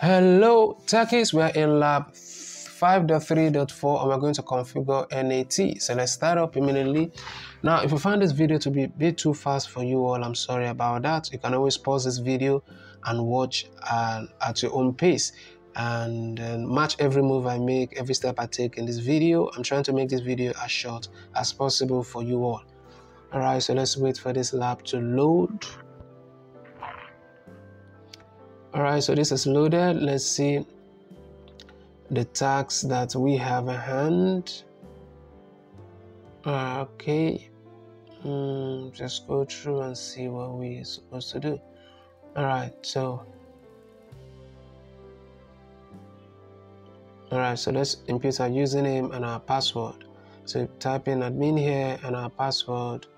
Hello, Turkeys, We're in lab 5.3.4 and we're going to configure NAT. So let's start up immediately. Now, if you find this video to be a bit too fast for you all, I'm sorry about that. You can always pause this video and watch uh, at your own pace and uh, match every move I make, every step I take in this video. I'm trying to make this video as short as possible for you all. All right, so let's wait for this lab to load. All right, so this is loaded. Let's see the tags that we have at hand. Okay, mm, just go through and see what we're supposed to do. All right, so all right, so let's input our username and our password. So type in admin here and our password.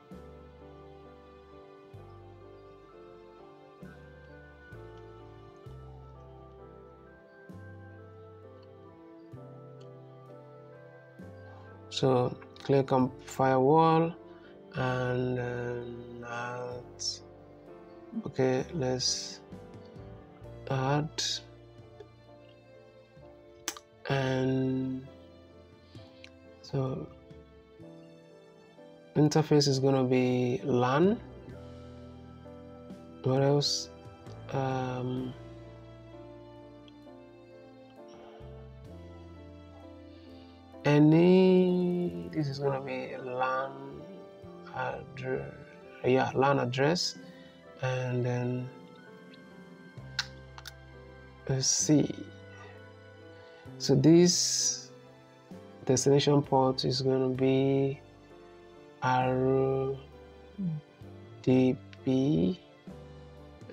So click on firewall and add, okay, let's add and so interface is going to be LAN. What else? Um, any this is going to be LAN address yeah LAN address. And then let's see. So this destination port is going to be RDP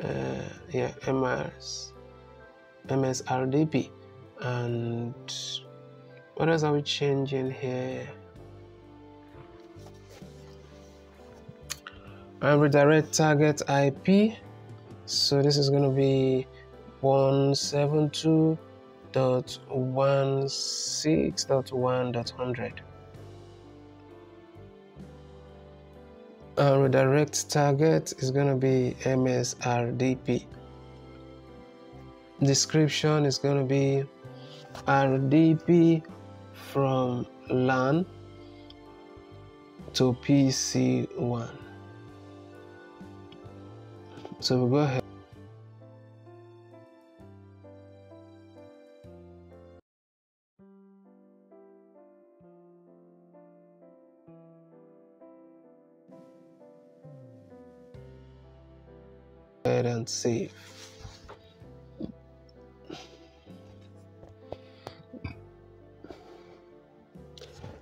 uh, yeah MS MSRDP and what else are we changing here and redirect target IP so this is going to be 172.16.1.100 and uh, redirect target is going to be MSRDP description is going to be RDP from LAN to PC1. So we'll go ahead. and save.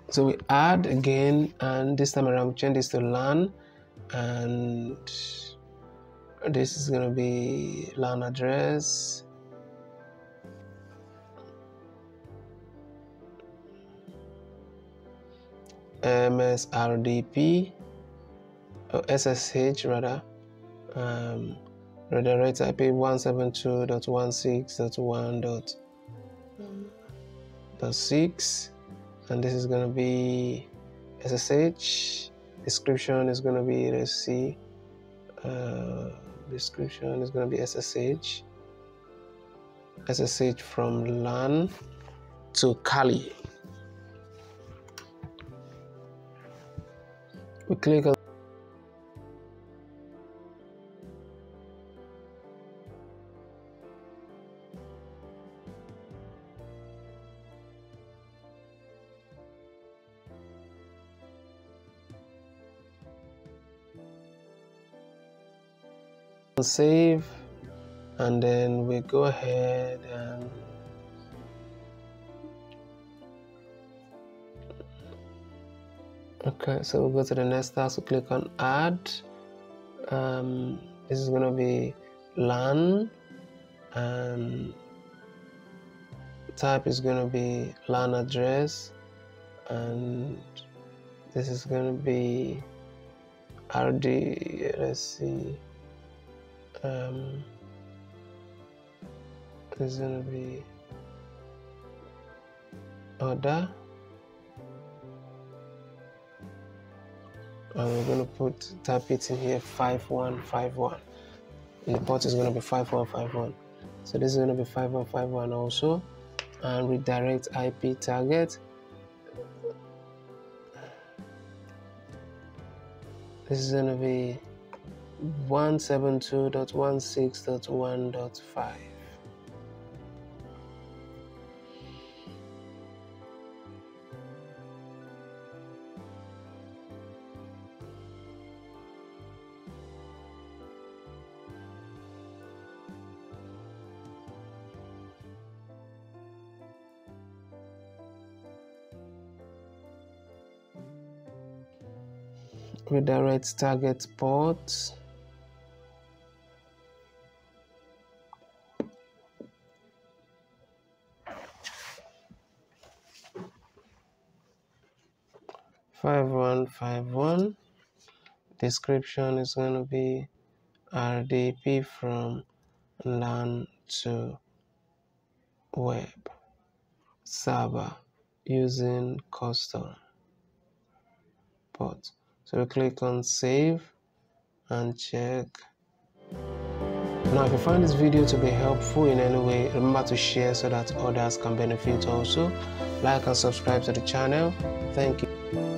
So we add again, and this time around we change this to LAN, and this is gonna be LAN address. MSRDP or SSH rather. Um, redirect IP 172.16.1.6 and this is going to be SSH description is going to be let's see uh, description is going to be SSH SSH from LAN to Kali. We click on save and then we go ahead and okay so we'll go to the next task. We click on add. Um, this is going to be LAN and type is going to be LAN address and this is going to be RD let's see um, there's gonna be order. And we're gonna put type it in here 5151 and the port is gonna be 5151 so this is to be 5151 also. And redirect IP target. This is to be 172.16.1.5 redirect target port five one five one. Description is going to be RDP from LAN to web. Server using custom. Port so we click on save and check. Now if you find this video to be helpful in any way remember to share so that others can benefit also. Like and subscribe to the channel. Thank you